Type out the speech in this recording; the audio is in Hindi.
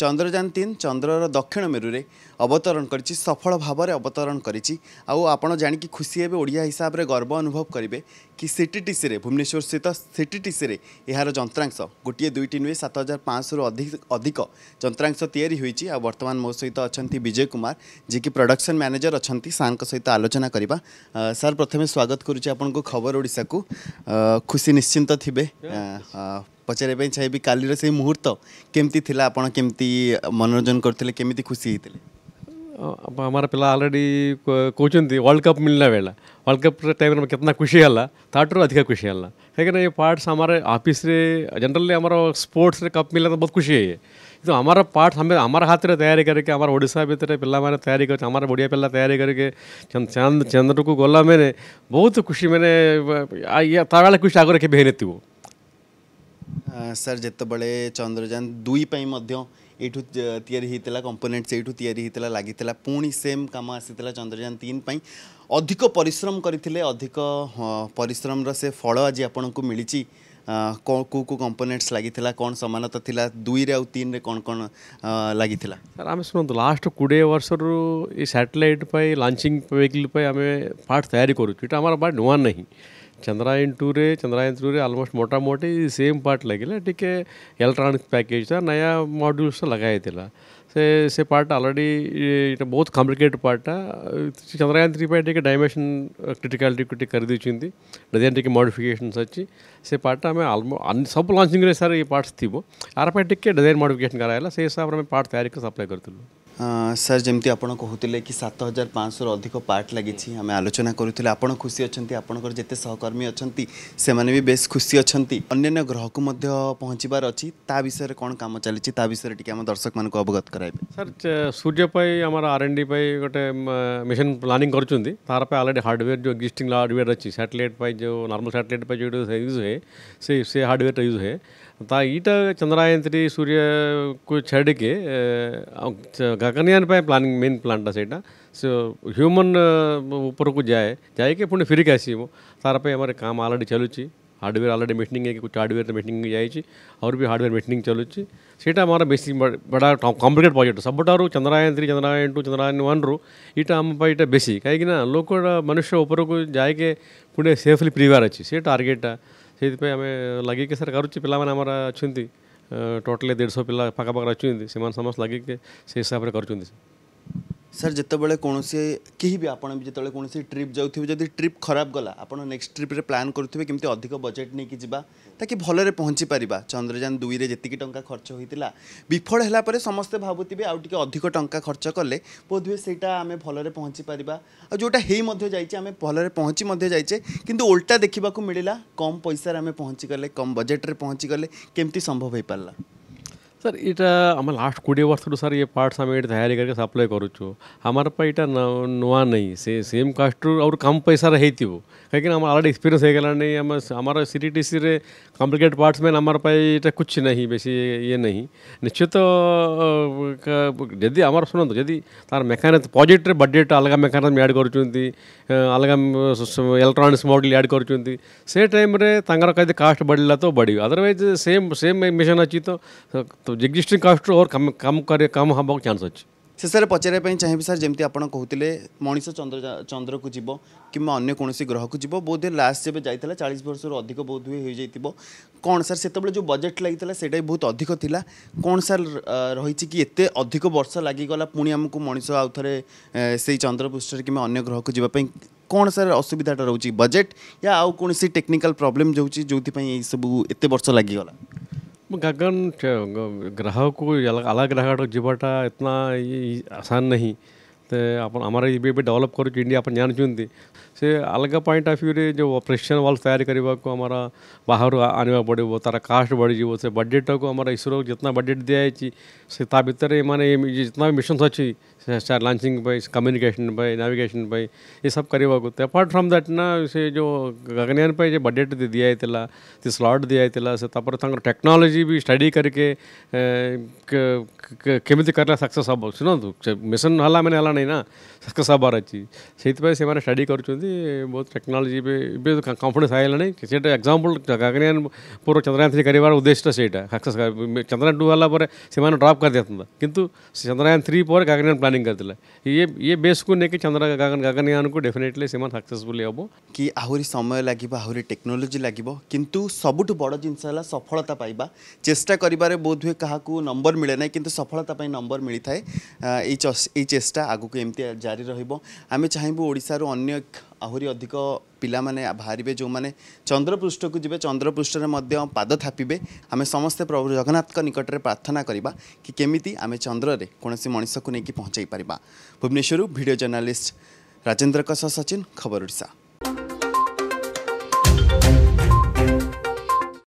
ଚନ୍ଦ୍ରଯାନ ତିନ୍ ଚନ୍ଦ୍ରର ଦକ୍ଷିଣ ମେରୁରେ ଅବତରଣ କରିଛି ସଫଳ ଭାବରେ ଅବତରଣ କରିଛି ଆଉ ଆପଣ ଜାଣିକି ଖୁସି ହେବେ ଓଡ଼ିଆ ହିସାବରେ ଗର୍ବ ଅନୁଭବ କରିବେ କି ସିଟିଟିସିରେ ଭୁବନେଶ୍ୱରସ୍ଥିତ ସିଟିଟିସିରେ ଏହାର ଯନ୍ତ୍ରାଂଶ ଗୋଟିଏ ଦୁଇଟି ନୁହେଁ ସାତ ହଜାର ପାଞ୍ଚଶହରୁ ଅଧିକ ଅଧିକ ଯନ୍ତ୍ରାଂଶ ତିଆରି ହୋଇଛି ଆଉ ବର୍ତ୍ତମାନ ମୋ ସହିତ ଅଛନ୍ତି ବିଜୟ କୁମାର ଯିଏକି ପ୍ରଡକ୍ସନ୍ ମ୍ୟାନେଜର ଅଛନ୍ତି ସାର୍ଙ୍କ ସହିତ ଆଲୋଚନା କରିବା ସାର୍ ପ୍ରଥମେ ସ୍ୱାଗତ କରୁଛି ଆପଣଙ୍କୁ ଖବର ଓଡ଼ିଶାକୁ ଖୁସି ନିଶ୍ଚିନ୍ତ ଥିବେ ପଚାରିବା ପାଇଁ ଚାହିଁବି କାଲିର ସେଇ ମୁହୂର୍ତ୍ତ କେମିତି ଥିଲା ଆପଣ କେମିତି ମନୋରଞ୍ଜନ କରୁଥିଲେ କେମିତି ଖୁସି ହେଇଥିଲେ ଆମର ପିଲା ଆଲରେଡ଼ି କହୁଛନ୍ତି ୱାର୍ଲଡ଼ କପ୍ ମିଳିଲା ବେଳେ ୱାର୍ଲଡ଼ କପ୍ ଟାଇମ୍ରେ ଆମେ କେତେ ଖୁସି ହେଲା ତାଠାରୁ ଅଧିକ ଖୁସି ହେଲା କାହିଁକିନା ଏ ପାର୍ଟସ୍ ଆମର ଅଫିସ୍ରେ ଜେନେରାଲି ଆମର ସ୍ପୋର୍ଟସ୍ରେ କପ୍ ମିଳିଲା ତ ବହୁତ ଖୁସି ହୁଏ କିନ୍ତୁ ଆମର ପାର୍ଟସ୍ ଆମେ ଆମର ହାତରେ ତୟାରି କରିକି ଆମର ଓଡ଼ିଶା ଭିତରେ ପିଲାମାନେ ତୟାରି କରିଛି ଆମର ଓଡ଼ିଆ ପିଲା ତୟାରି କରିକି ଚାନ୍ଦକୁ ଗଲା ମାନେ ବହୁତ ଖୁସି ମାନେ ତା ବେଳେ ଖୁସି ଆଗରେ କେବେ ହେଇନଥିବ ସାର୍ ଯେତେବେଳେ ଚନ୍ଦ୍ରଯାନ ଦୁଇ ପାଇଁ ମଧ୍ୟ ଏଇଠୁ ତିଆରି ହୋଇଥିଲା କମ୍ପୋନେଣ୍ଟ ସେଇଠୁ ତିଆରି ହୋଇଥିଲା ଲାଗିଥିଲା ପୁଣି ସେମ୍ କାମ ଆସିଥିଲା ଚନ୍ଦ୍ରଯାନ ତିନି ପାଇଁ ଅଧିକ ପରିଶ୍ରମ କରିଥିଲେ ଅଧିକ ପରିଶ୍ରମର ସେ ଫଳ ଆଜି ଆପଣଙ୍କୁ ମିଳିଛି କେଉଁ କେଉଁ କମ୍ପୋନେଣ୍ଟସ୍ ଲାଗିଥିଲା କ'ଣ ସମାନତା ଥିଲା ଦୁଇରେ ଆଉ ତିନିରେ କ'ଣ କ'ଣ ଲାଗିଥିଲା ସାର୍ ଆମେ ଶୁଣନ୍ତୁ ଲାଷ୍ଟ କୋଡ଼ିଏ ବର୍ଷରୁ ଏ ସାଟେଲାଇଟ୍ ପାଇଁ ଲଞ୍ଚିଂ ଭେହିକିଲ୍ ପାଇଁ ଆମେ ପାର୍ଟ ତିଆରି କରୁଛୁ ଏଇଟା ଆମର ବା ନୂଆ ନାହିଁ ಚಂದ್ರಾಯನ್ ಟೂರೇ ಚಂದ್ರಾಯನ್ ಟೂರೇ ಆಲ್ಮोस्ट मोटा मोटी सेम पार्ट लगे लेकिन इलेक्ट्रॉनिक पैकेज था नया मॉड्यूल्स तो लगाए थे से से पार्ट ऑलरेडी इट बहुत complicated part Chandrayaan three part के डायमेंशन क्रिटिकालिटी खरीदी डिजाइन टे मॉडिफिकेशन से पार्ट आम आलमोस्ट सब लॉन्चिंग रे सर पार्ट्स थी वो आर पार्ट के डिजाइन मॉडिफिकेशन कराया से हिसाब से पार्ट तैयारी कर सप्लाई करूँ सर जमी आप कहते कि सात हजार पाँच रु अधिक पार्ट लगी आम आलोचना करूँ आप खुशी अच्छा आपंकर जिते सहकर्मी अच्छा से मैंने भी बेस खुशी अच्छा अन्न्य ग्रह को पहुँचार अच्छी ता विषय कौन कम चली विषय टे दर्शक मानक अवगत कर सर सूर्यपै आम डी गोटे मिशन प्लानिंग करुँच अलरेडी हार्डवेयर जो एक्जिस्टिंग हार्डवेयर अच्छी सैटेलाइट जो नॉर्मल सैटेलाइट जो यूज हुए से से हार्डवेयर यूज हुए तो ईटा चंद्रयान थ्री सूर्य को छाड़ के गगनयान प्लानिंग मेन प्लांटा से ह्यूमन ऊपर को जाए जाए कि पुणी फिर आसो तार काम आलरेडी चलुची हार्डवेयर ऑलरेडी मशीनिंग है कि कुछ हार्डवेयर तो मशीनिंग जाए और भी हार्डवेयर मशीनिंग चलु सीटा हमारा बेसिक बड़ा complicate project सबटारू Chandrayaan three Chandrayaan two Chandrayaan one रू इट आम इट बेसी कहीं लोग मनुष्य ऊपर को जाए पुणे सेफली प्रीवार अच्छी से टारगेट से आम लगे सर कर पाने आमर अच्छा टोटाली देढ़ सौ पिला पाखापाखि अच्छी से समस्त लगे से हिसाब से कर ସାର୍ ଯେତେବେଳେ କୌଣସି କେହି ବି ଆପଣ ଯେତେବେଳେ କୌଣସି ଟ୍ରିପ୍ ଯାଉଥିବେ ଯଦି ଟ୍ରିପ୍ ଖରାପ ଗଲା ଆପଣ ନେକ୍ସଟ ଟ୍ରିପ୍ରେ ପ୍ଲାନ୍ କରୁଥିବେ କେମିତି ଅଧିକ ବଜେଟ୍ ନେଇକି ଯିବା ତାକି ଭଲରେ ପହଞ୍ଚି ପାରିବା ଚନ୍ଦ୍ରଯାନ ଦୁଇରେ ଯେତିକି ଟଙ୍କା ଖର୍ଚ୍ଚ ହୋଇଥିଲା ବିଫଳ ହେଲା ପରେ ସମସ୍ତେ ଭାବୁଥିବେ ଆଉ ଟିକେ ଅଧିକ ଟଙ୍କା ଖର୍ଚ୍ଚ କଲେ ବୋଧହୁଏ ସେଇଟା ଆମେ ଭଲରେ ପହଞ୍ଚି ପାରିବା ଆଉ ଯେଉଁଟା ହେଇ ମଧ୍ୟ ଯାଇଛେ ଆମେ ଭଲରେ ପହଞ୍ଚି ମଧ୍ୟ ଯାଇଛେ କିନ୍ତୁ ଓଲଟା ଦେଖିବାକୁ ମିଳିଲା କମ୍ ପଇସାରେ ଆମେ ପହଞ୍ଚିଗଲେ କମ୍ ବଜେଟ୍ରେ ପହଞ୍ଚିଗଲେ କେମିତି ସମ୍ଭବ ହୋଇପାରିଲା सर इटा आम लास्ट कोड़े वर्ष सर ये पार्ट्स आम तैयारी करके सप्लाय करूचु हमारे पा इटा नुआ नहीं से सेम कास्ट और कम पैसा रही कहीं आम अलरेडी एक्सपीरियंस हो गला नहीं आम हमारा सी टी टी सी रे कॉम्प्लिकेट पार्ट्स में हमारे पाई इटा कुछ नहीं बेस ये नहीं निश्चित यदि आम शुणु जदि तार मेकानिक प्रोजेक्ट बजेट अलग मेकानिज्म याड कर अलग इलेक्ट्रोनिक्स मॉडल याड कर से टाइम कास्ट बढ़ला तो बढ़ अदरवैज सेम सेम मिशन अच्छी तो, तो एक्जिस्टिंग कास्ट और कम कम हम चांस अच्छे शेष में पचारे चाहिए सर जमी आप कहते मनीष चंद्र चंद्र को जीव कि अन्य कौन ग्रह को जीव बोध लास्ट जब जाइए चालीस वर्ष रू अधिक बोध हुए हो जाइए कौन सर से जो बजेट लगी सही बहुत अधिक था कौन सर रही कि ये अधिक वर्ष लगला पुणी आमको मनीष आउ थे से चंद्रपृष्ठ कि अगर ग्रह को जीप कौन सर असुविधाटा रोचे बजेट या आउ कौन टेक्निकाल प्रोब्लेम जो जो ये सब एत वर्ष लगला गगन ग्रह को अलग ग्रह जीवाटा इतना आसान नहीं आम डेवलप कर इंडिया अपन जानते से अलग पॉइंट अफ व्यू रे जो ऑपरेशन वाल तैयारी करवाक आमर बाहर आने पड़ब तार कास्ट बढ़ जीव से बजेट को आम इसरो जितना बजेट दिखाई से भितर मैंने जितना भी मिशन अच्छी स्टार लंचिंग कम्युनिकेशन पर नाविगेशन ये सब करवाक एपार्ट फ्रम दैट ना से जो गगनयान पर बजेट दिखाईला स्लट दिखाईला से टेक्नोलोजी भी स्टडी करके कमि कर सक्से हम शुणु मिशन है मैंने ନା ସକ୍ସେସ୍ ଅଛି ସେଇଥିପାଇଁ ସେମାନେ ଷ୍ଟଡି କରୁଛନ୍ତି ବହୁତ ଟେକ୍ନୋଲୋଜି ବି ଏବେ କନଫିଡେନ୍ସ ହେଇଗଲାଣି ସେଇଟା ଏକ୍ଜାମ୍ପଲ୍ ଗଗନୟାନ ପୂର୍ବ ଚନ୍ଦ୍ରୟାନ ଥ୍ରୀ କରିବାର ଉଦ୍ଦେଶ୍ୟ ସେଇଟା ସକ୍ସେସ୍ ଚନ୍ଦ୍ରୟାନ ଟୁ ହେଲା ପରେ ସେମାନେ ଡ୍ରପ୍ କରିଦେଇଥାନ୍ତା କିନ୍ତୁ ଚନ୍ଦ୍ରୟାନ ଥ୍ରୀ ପରେ ଗଗନୟାନ ପ୍ଲାନିଂ କରିଥିଲା ଇଏ ଇଏ ବେସ୍କୁ ନେଇକି ଚନ୍ଦ୍ର ଗଗନୟାନକୁ ଡେଫିନେଟଲି ସେମାନେ ସକ୍ସେସଫୁଲି ହେବ କି ଆହୁରି ସମୟ ଲାଗିବ ଆହୁରି ଟେକ୍ନୋଲୋଜି ଲାଗିବ କିନ୍ତୁ ସବୁଠୁ ବଡ଼ ଜିନିଷ ହେଲା ସଫଳତା ପାଇବା ଚେଷ୍ଟା କରିବାରେ ବୋଧହୁଏ କାହାକୁ ନମ୍ବର ମିଳେ ନାହିଁ କିନ୍ତୁ ସଫଳତା ପାଇଁ ନମ୍ବର ମିଳିଥାଏ ଏଇ ଏଇ ଚେଷ୍ଟା ଆଗକୁ ଆଗକୁ ଏମିତି ଜାରି ରହିବ ଆମେ ଚାହିଁବୁ ଓଡ଼ିଶାରୁ ଅନ୍ୟ ଆହୁରି ଅଧିକ ପିଲାମାନେ ବାହାରିବେ ଯେଉଁମାନେ ଚନ୍ଦ୍ରପୃଷ୍ଠକୁ ଯିବେ ଚନ୍ଦ୍ରପୃଷ୍ଠରେ ମଧ୍ୟ ପାଦ ଥାପିବେ ଆମେ ସମସ୍ତେ ପ୍ରଭୁ ଜଗନ୍ନାଥଙ୍କ ନିକଟରେ ପ୍ରାର୍ଥନା କରିବା କି କେମିତି ଆମେ ଚନ୍ଦ୍ରରେ କୌଣସି ମଣିଷକୁ ନେଇକି ପହଞ୍ଚାଇ ପାରିବା ଭୁବନେଶ୍ୱରରୁ ଭିଡ଼ିଓ ଜର୍ଣ୍ଣାଲିଷ୍ଟ ରାଜେନ୍ଦ୍ରଙ୍କ ସହ ସଚିନ ଖବର ଓଡ଼ିଶା